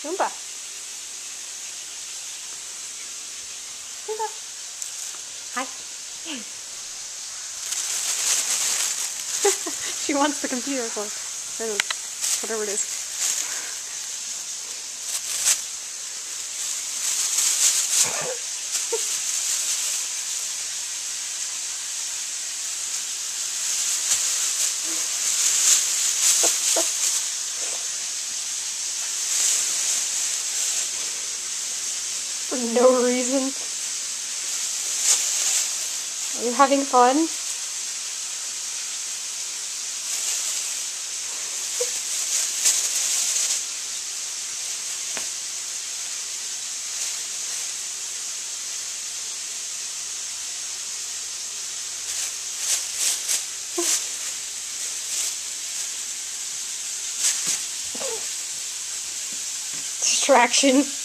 Goomba. Goomba. Hi. she wants the computer for whatever it is. for no reason. Are you having fun? Distraction.